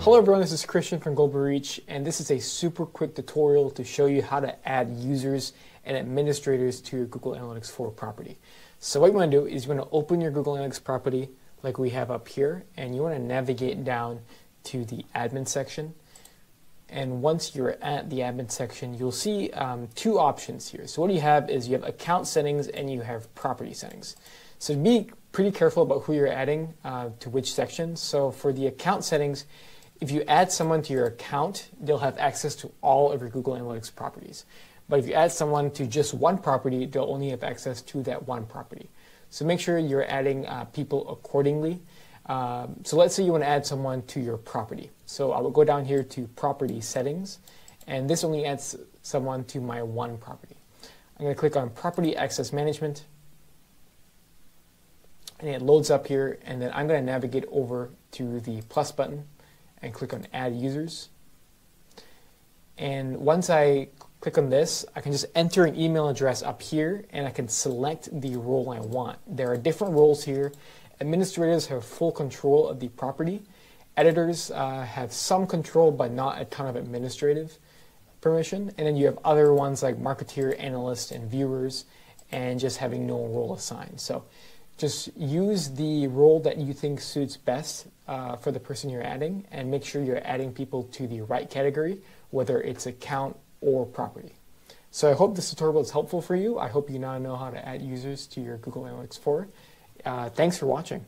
Hello everyone, this is Christian from Global Reach, and this is a super quick tutorial to show you how to add users and administrators to your Google Analytics 4 property. So what you want to do is you want to open your Google Analytics property like we have up here, and you want to navigate down to the admin section. And once you're at the admin section, you'll see um, two options here. So what you have is you have account settings and you have property settings. So be pretty careful about who you're adding uh, to which section. So for the account settings, if you add someone to your account, they'll have access to all of your Google Analytics properties. But if you add someone to just one property, they'll only have access to that one property. So make sure you're adding uh, people accordingly. Um, so let's say you want to add someone to your property. So I will go down here to property settings, and this only adds someone to my one property. I'm going to click on property access management, and it loads up here, and then I'm going to navigate over to the plus button and click on add users. And once I click on this, I can just enter an email address up here and I can select the role I want. There are different roles here. Administrators have full control of the property. Editors uh, have some control but not a ton of administrative permission. And then you have other ones like marketeer, analyst, and viewers and just having no role assigned. So just use the role that you think suits best uh, for the person you're adding and make sure you're adding people to the right category, whether it's account or property. So I hope this tutorial is helpful for you. I hope you now know how to add users to your Google Analytics 4. Uh, thanks for watching.